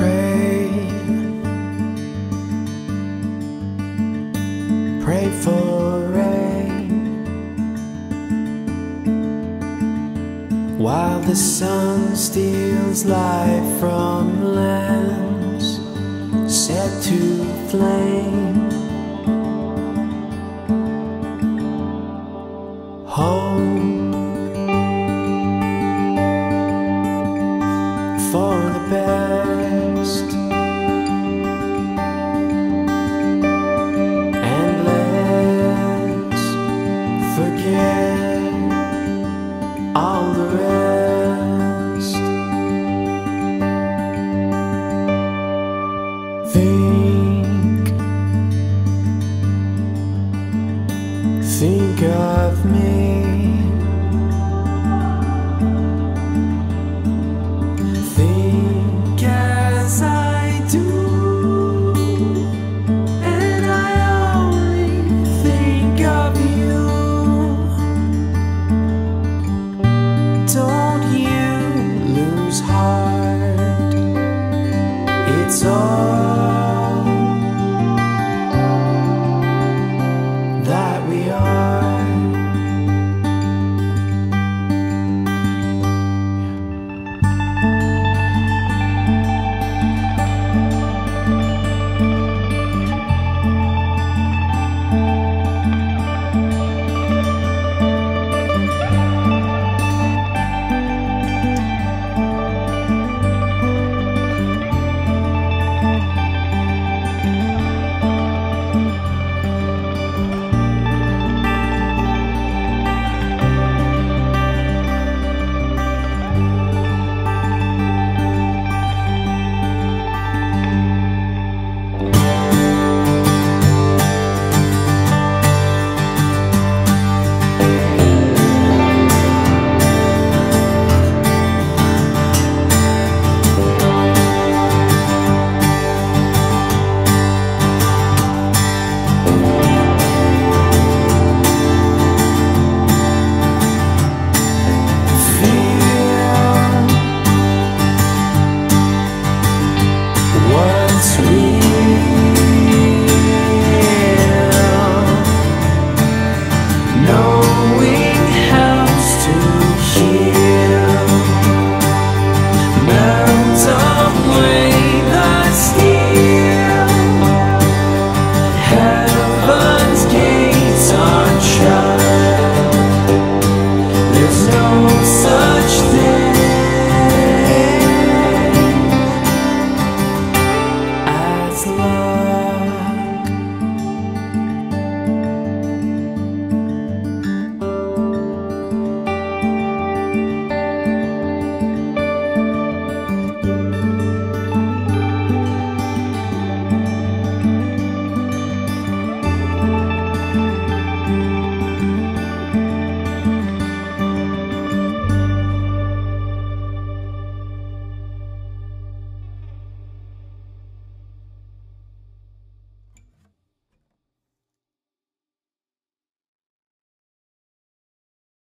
pray. Pray for rain. While the sun steals life from lands set to flame. For the best. And let's forget all the rest. Think, think of me. Yeah. love.